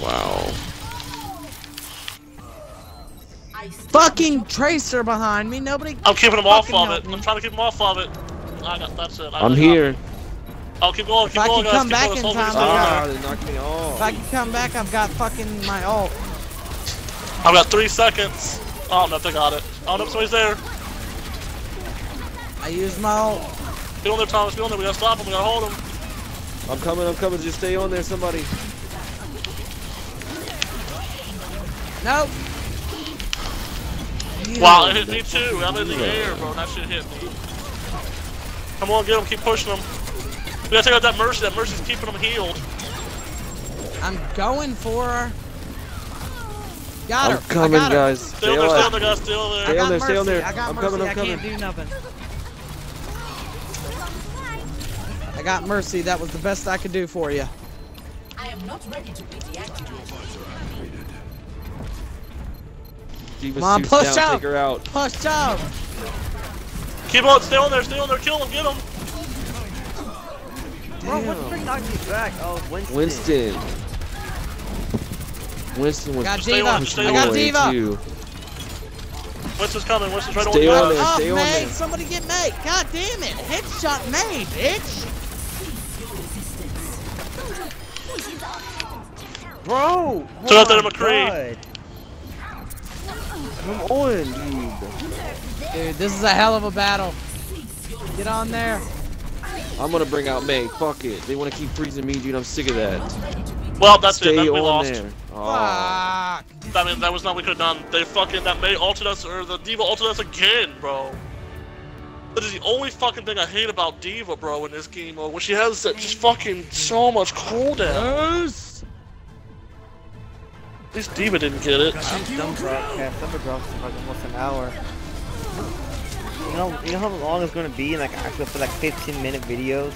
Wow. Fucking Tracer behind me. Nobody. I'm keeping him off of it. me. I'm trying to keep him off of it. I got that's it. I I'm here. I'll keep going. Keep If I going, can guys. come keep back going. in Hold me time, I there. Knocked me off. If I can come back, I've got fucking my ult. I've got three seconds. Oh no, they got it. Oh no, somebody's there. I used my ult. Get on there, Thomas. Get on there. We gotta stop him. We gotta hold him. I'm coming, I'm coming. Just stay on there, somebody. Nope. Wow, it hit me too. I'm in the air, bro. That shit hit me. Come on, get him. Keep pushing him. We gotta take out that Mercy. That Mercy's keeping him healed. I'm going for her. Got her. I'm coming, I got her. guys. Stay Stay on there. Stay on on. there, guys. Stay on I there. Stay on got there, stay on mercy. there. I got I'm mercy. coming, I'm I can't coming. do nothing. I got mercy. That was the best I could do for you. I am not ready to be deactivated. D.Va Come on, suits push down, out. take her out. Push out. Keep on. Stay on there. Stay on there. Kill him. Get him. Bro, what the frick knocked me back? Oh, Winston. Winston. Winston was Got Stay D.Va. on, I got on. D.Va. too. Winston's coming. Winston's right Stay on on you. there. Oh, stay on Mei, there. somebody get Mei. God damn it. Headshot Mei, bitch. Bro! Throw out oh that my McCree. God. Come on, dude. Dude, this is a hell of a battle. Get on there. I'm gonna bring out Mei. Fuck it. They want to keep freezing me, dude. I'm sick of that. Well, that's Stay it. That, we lost. there. Oh. Fuck. I mean, that was not what we could have done. They fucking that Mei ulted us or the D.Va ulted us again, bro. That is the only fucking thing I hate about D.Va, bro, in this game mode. When she has that just fucking so much cooldown. Yes. At least D.Va didn't get it. Dumb broadcast. Summer drops in like almost an hour. You know, you know how long it's gonna be in like actual for like 15 minute videos.